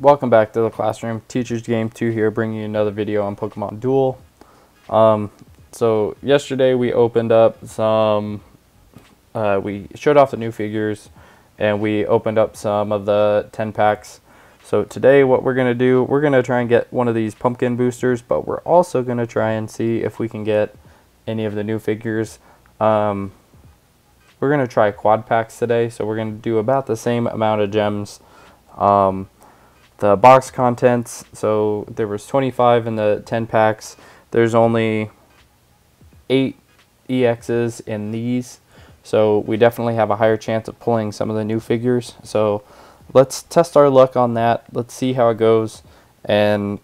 Welcome back to the classroom. Teacher's Game 2 here, bringing you another video on Pokemon Duel. Um, so yesterday we opened up some, uh, we showed off the new figures, and we opened up some of the 10 packs. So today what we're going to do, we're going to try and get one of these pumpkin boosters, but we're also going to try and see if we can get any of the new figures. Um, we're going to try quad packs today, so we're going to do about the same amount of gems. Um, the box contents, so there was 25 in the 10 packs. There's only 8 EXs in these, so we definitely have a higher chance of pulling some of the new figures. So let's test our luck on that. Let's see how it goes, and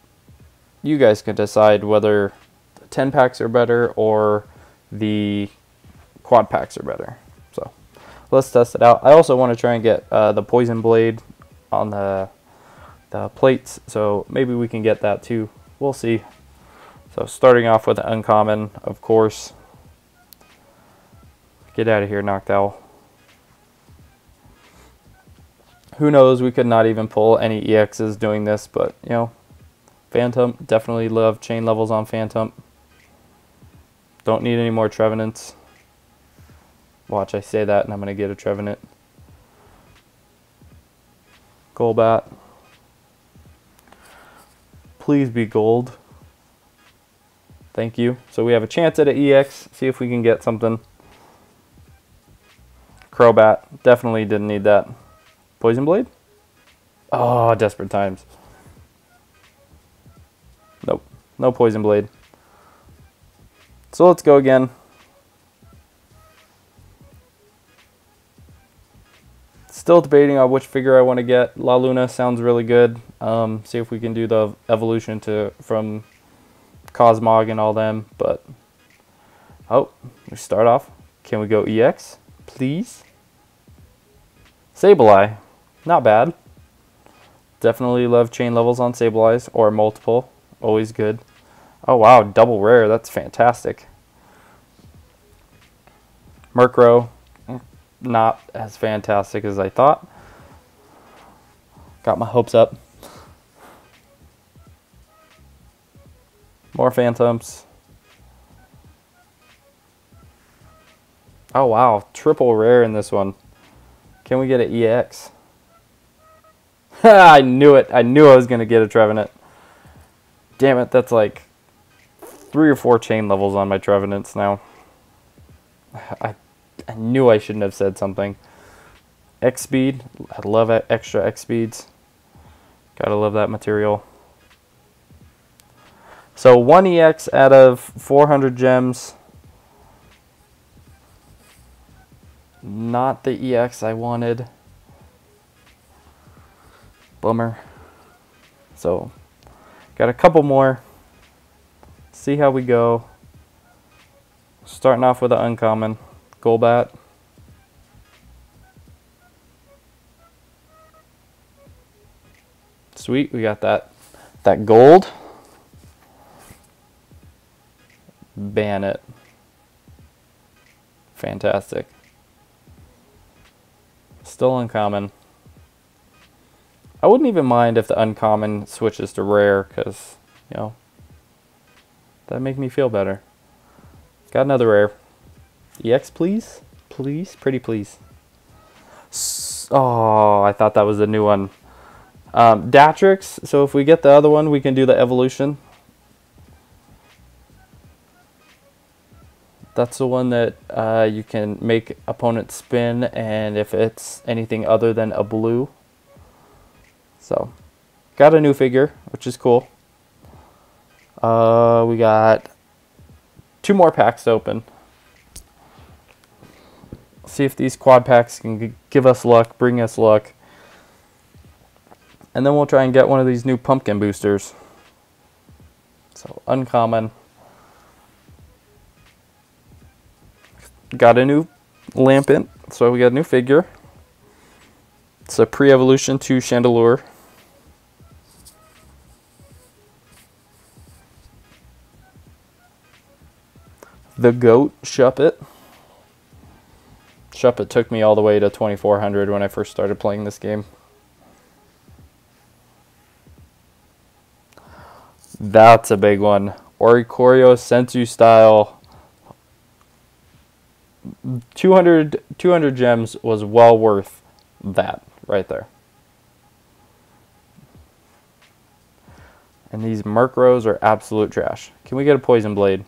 you guys can decide whether the 10 packs are better or the quad packs are better. So let's test it out. I also want to try and get uh, the poison blade on the the plates, so maybe we can get that too. We'll see. So starting off with uncommon, of course. Get out of here, Noctowl. Who knows, we could not even pull any EXs doing this, but, you know, Phantump, definitely love chain levels on Phantump. Don't need any more Trevenants. Watch, I say that and I'm going to get a Trevenant. Golbat. Please be gold. Thank you. So we have a chance at an EX. See if we can get something. Crobat. Definitely didn't need that. Poison Blade? Oh, desperate times. Nope. No Poison Blade. So let's go again. Still debating on which figure I want to get. La Luna sounds really good. Um, see if we can do the evolution to from Cosmog and all them. But oh, we start off. Can we go EX, please? Sableye, not bad. Definitely love chain levels on Sableyes or multiple. Always good. Oh wow, double rare. That's fantastic. Murkrow, not as fantastic as I thought. Got my hopes up. More Phantumps. Oh wow, triple rare in this one. Can we get an EX? I knew it. I knew I was going to get a Trevenant. Damn it, that's like three or four chain levels on my Trevenants now. I I knew I shouldn't have said something. X speed. I love extra X speeds. Gotta love that material. So 1 EX out of 400 gems. Not the EX I wanted. Bummer. So, got a couple more. See how we go. Starting off with an uncommon. Golbat. Sweet, we got that that gold. Ban it. Fantastic. Still uncommon. I wouldn't even mind if the uncommon switches to rare, because, you know, that'd make me feel better. Got another rare. EX, please? Please? Pretty please. Oh, I thought that was a new one. Um, Dartrix, so if we get the other one, we can do the evolution. That's the one that uh, you can make opponents spin, and if it's anything other than a blue. So, got a new figure, which is cool. Uh, we got two more packs to open see if these quad packs can give us luck, bring us luck. And then we'll try and get one of these new pumpkin boosters. So, uncommon. Got a new Lampent, so we got a new figure. It's a pre-evolution to Chandelure. The Goat Shuppet. Shuppet took me all the way to 2400 when I first started playing this game. That's a big one. Oricorio Sensu style. 200, 200 gems was well worth that right there. And these Murkrows are absolute trash. Can we get a Poison Blade?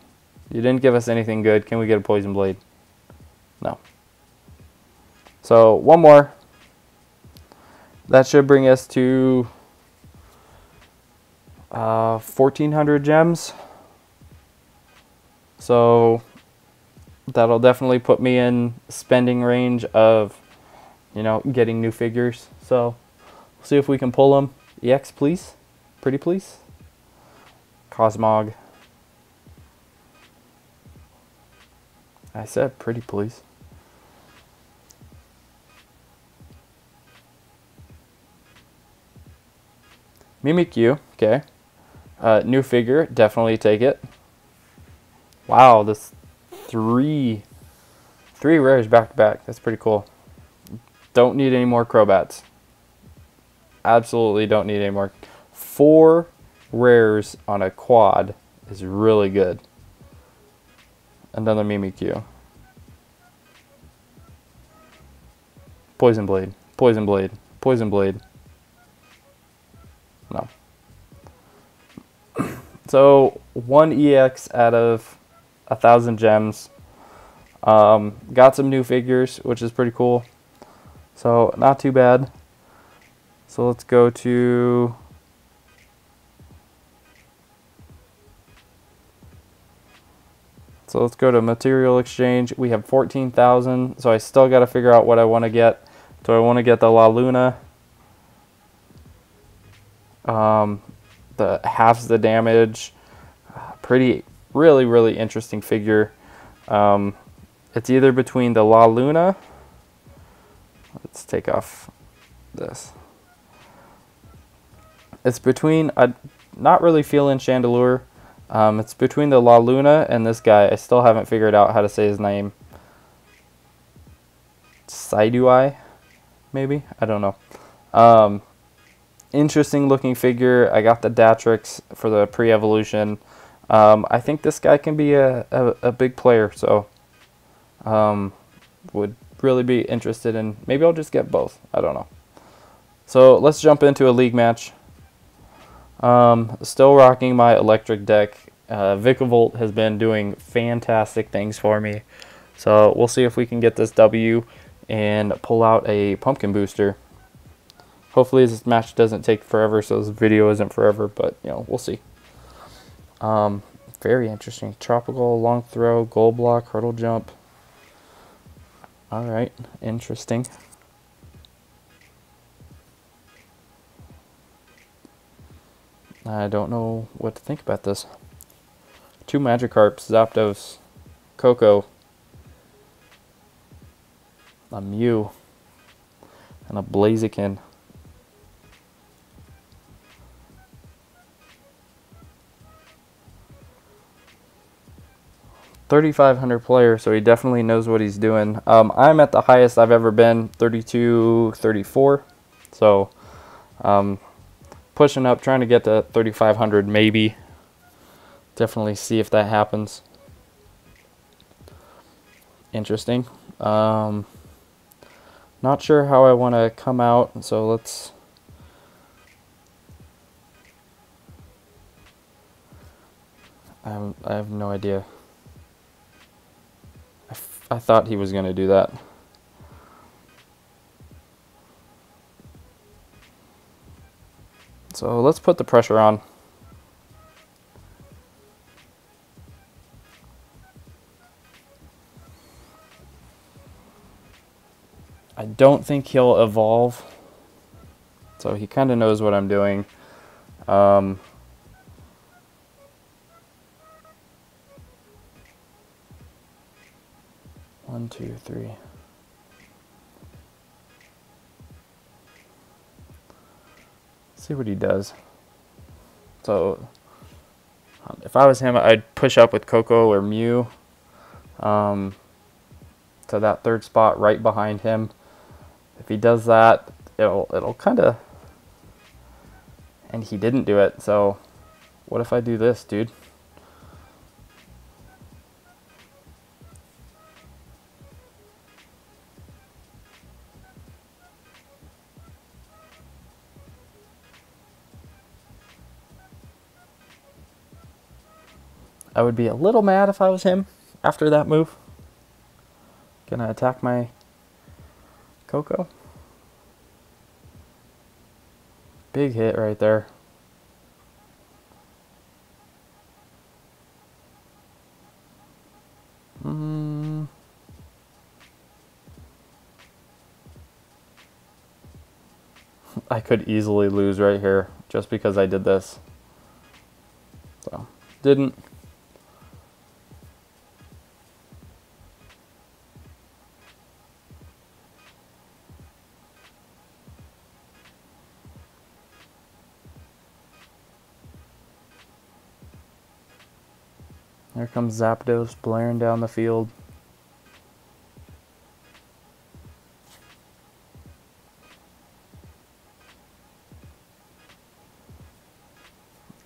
You didn't give us anything good. Can we get a Poison Blade? No. So, one more. That should bring us to uh, 1,400 gems. So, that'll definitely put me in spending range of, you know, getting new figures. So, we'll see if we can pull them. EX, please. Pretty please. Cosmog. I said pretty please. Mimikyu, okay. Uh, new figure, definitely take it. Wow, this three, three rares back to back. That's pretty cool. Don't need any more Crobats. Absolutely don't need any more. Four rares on a quad is really good. Another Mimikyu. Poison Blade. Poison Blade. Poison Blade. So, one EX out of a thousand gems. Um, got some new figures, which is pretty cool. So, not too bad. So, let's go to So let's go to material exchange. We have 14,000. So I still got to figure out what I want to get. Do I want to get the La Luna? Halves the damage. Pretty, really, really interesting figure. Um, it's either between the La Luna. Let's take off this. It's between, I'm not really feeling Chandelure. Um, it's between the La Luna and this guy. I still haven't figured out how to say his name. Sidui, maybe? I don't know. Um, interesting looking figure. I got the Dartrix for the pre-evolution. Um, I think this guy can be a, a, a big player, so um, would really be interested in. Maybe I'll just get both. I don't know. So let's jump into a league match. Um, still rocking my electric deck. Uh, has been doing fantastic things for me. So we'll see if we can get this W and pull out a pumpkin booster. Hopefully this match doesn't take forever, so this video isn't forever, but you know, we'll see. Um, very interesting. Tropical, long throw, goal block, hurdle jump. Alright, interesting. I don't know what to think about this. Two Magikarps, Zapdos, Koko, a Mew, and a Blaziken. Thirty-five hundred player, so he definitely knows what he's doing. Um, I'm at the highest I've ever been, 32, 34. So, um, pushing up, trying to get to 3,500 maybe. Definitely see if that happens. Interesting. Um, not sure how I want to come out, so let's... I I have no idea. I, thought he was going to do that. So let's put the pressure on. I don't think he'll evolve. So he kind of knows what I'm doing. Um, one, two, three. see what he does. So um, if I was him, I'd push up with Koko or Mew um, to that third spot right behind him. If he does that, it'll it'll kind of, and he didn't do it. So What if I do this, dude? I would be a little mad if I was him after that move. Gonna attack my Koko. Big hit right there. Mm. I could easily lose right here just because I did this. So, didn't. There comes Zapdos blaring down the field.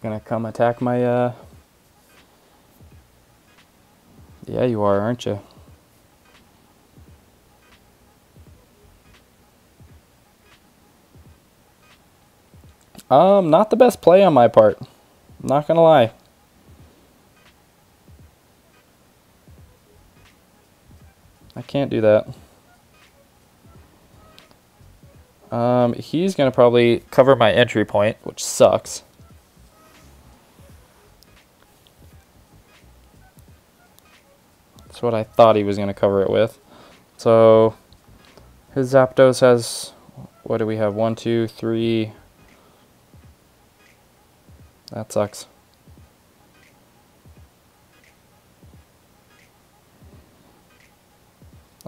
Gonna come attack my, uh... Yeah, you are, aren't you? Um, not the best play on my part. Not gonna lie. I can't do that. Um, he's going to probably cover my entry point, which sucks. That's what I thought he was going to cover it with. So, his Zapdos has, what do we have? One, two, three. That sucks.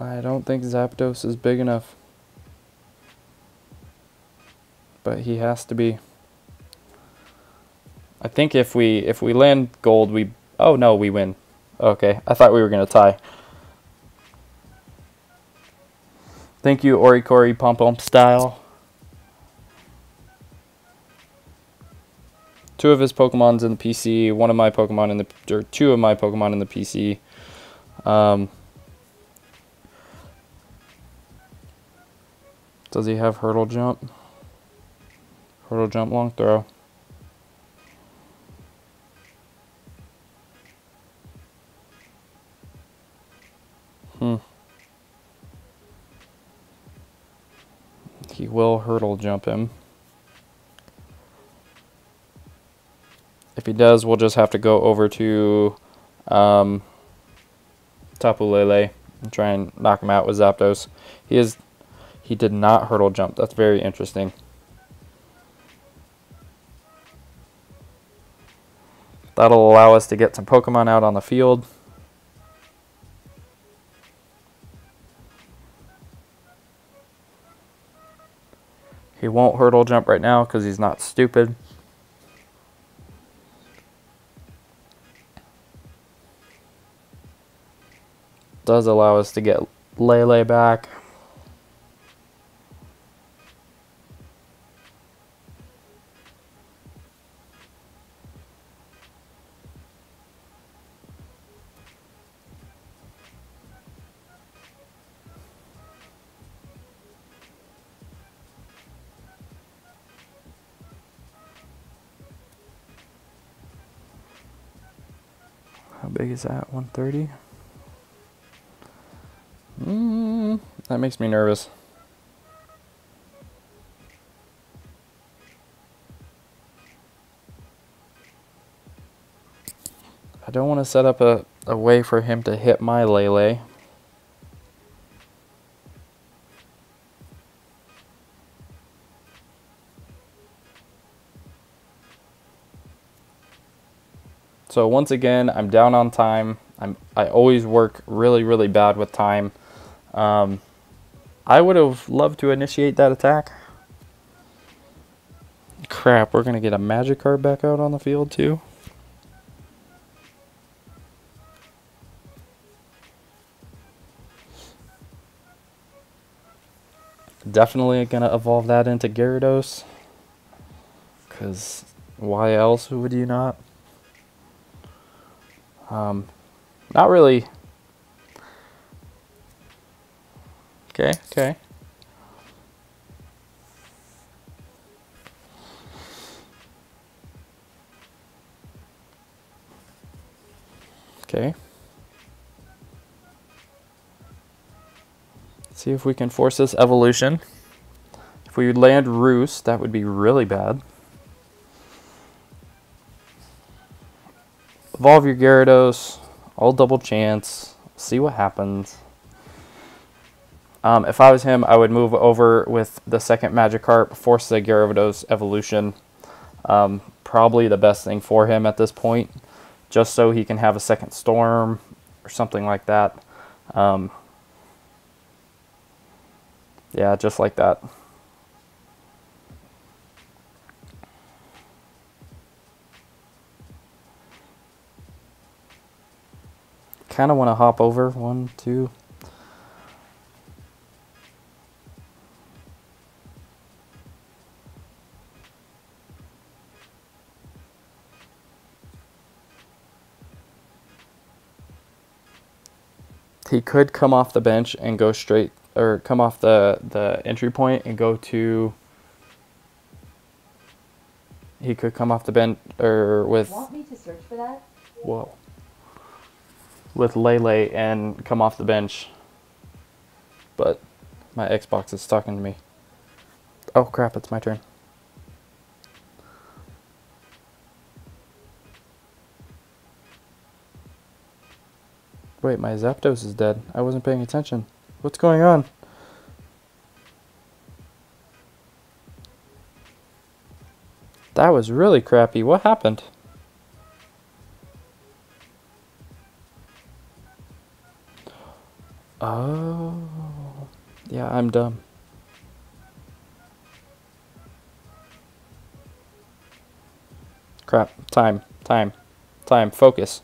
I don't think Zapdos is big enough. But he has to be. I think if we if we land gold, we oh no, we win. Okay, I thought we were gonna tie. Thank you, Oricorio Pom-Pom Style. Two of his Pokemon's in the PC, one of my Pokemon in the, or two of my Pokemon in the PC. Um, Does he have hurdle jump? Hurdle jump, long throw. Hmm. He will hurdle jump him. If he does, we'll just have to go over to um, Tapu Lele and try and knock him out with Zapdos. He is he did not hurdle jump. That's very interesting. That'll allow us to get some Pokemon out on the field. He won't hurdle jump right now because he's not stupid. Does allow us to get Lele back. Big is that? 130? Mm, that makes me nervous. I don't want to set up a, a way for him to hit my Lele. So once again, I'm down on time. I'm, I always work really, really bad with time. Um, I would have loved to initiate that attack. Crap, we're going to get a Magikarp back out on the field too. Definitely going to evolve that into Gyarados. Because Why else would you not? Um, not really. Okay, okay. Okay. See if we can force this evolution. If we land Roost, that would be really bad. Evolve your Gyarados. All double chance. See what happens. Um, if I was him, I would move over with the second Magikarp, force the Gyarados evolution. Um, probably the best thing for him at this point, just so he can have a second Storm or something like that. Um, yeah, just like that. Kind of want to hop over. One, two. He could come off the bench and go straight or come off the the entry point and go to he could come off the bench or with Want me to search for that? whoa with Lele and come off the bench. But my Xbox is talking to me. Oh crap it's my turn. Wait my Zapdos is dead. I wasn't paying attention. What's going on? That was really crappy. What happened? Oh. Yeah, I'm dumb. Crap. Time. Time. Time. Focus.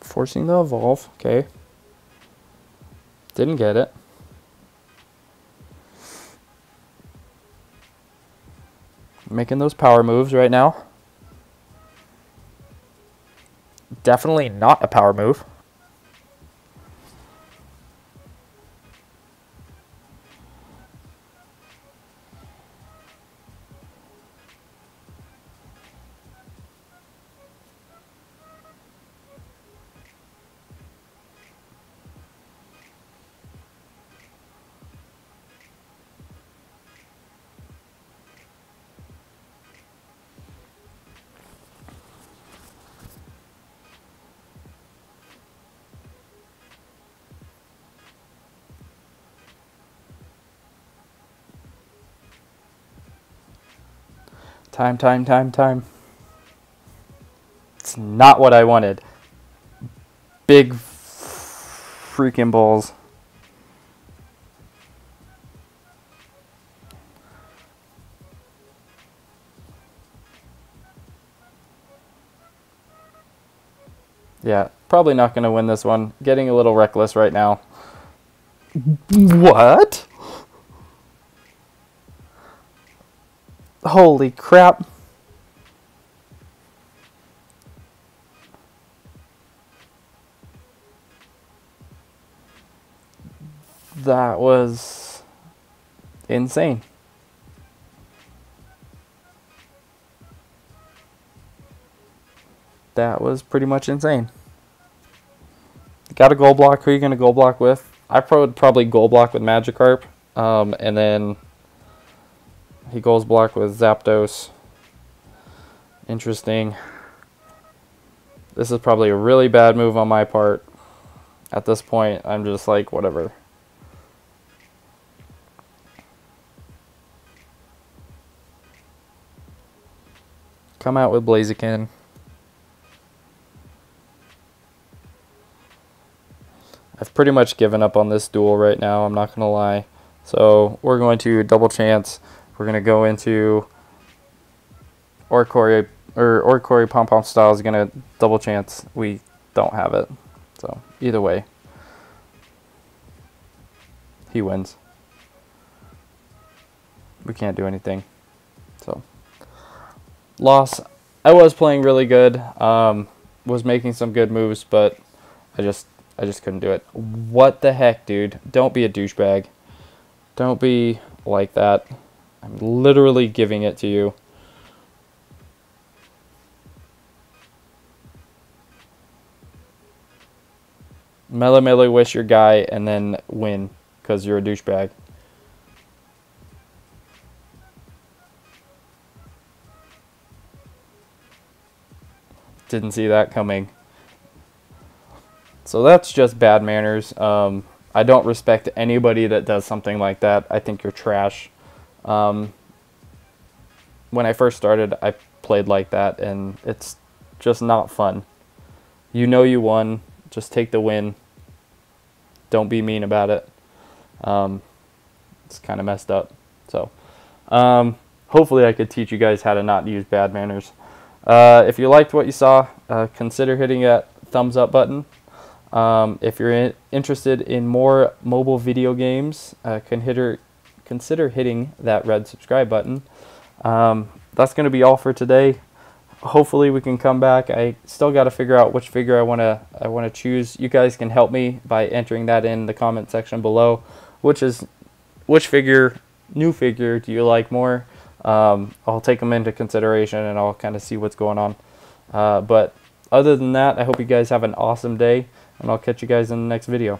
Forcing the evolve. Okay. Didn't get it. Making those power moves right now. Definitely not a power move. Time, time, time, time. It's not what I wanted. Big freaking balls. Yeah, probably not going to win this one. Getting a little reckless right now. What? Holy crap. That was insane. That was pretty much insane. Got a gold block. Who are you going to gold block with? I would probably gold block with Magikarp. Um, and then he goes block with Zapdos. Interesting. This is probably a really bad move on my part. At this point, I'm just like, whatever. Come out with Blaziken. I've pretty much given up on this duel right now, I'm not going to lie. So we're going to double chance. We're going to go into or Corey or or Corey Pom Pom Style is gonna double chance we don't have it. So either way, he wins. We can't do anything. So loss. I was playing really good. Um, was making some good moves, but I just I just couldn't do it. What the heck, dude? Don't be a douchebag. Don't be like that. I'm literally giving it to you. Mele Mele wish your guy and then win because you're a douchebag. Didn't see that coming. So that's just bad manners. Um, I don't respect anybody that does something like that. I think you're trash. Um, when I first started, I played like that, and it's just not fun. You know you won. Just take the win. Don't be mean about it. Um, it's kind of messed up. So, um, hopefully, I could teach you guys how to not use bad manners. Uh, if you liked what you saw, uh, consider hitting that thumbs up button. Um, if you're in, interested in more mobile video games, uh, consider consider hitting that red subscribe button. Um, that's going to be all for today. Hopefully we can come back. I still got to figure out which figure I want to I want to choose. You guys can help me by entering that in the comment section below. Which is which figure, new figure, do you like more? Um, I'll take them into consideration and I'll kind of see what's going on. Uh, but other than that, I hope you guys have an awesome day and I'll catch you guys in the next video.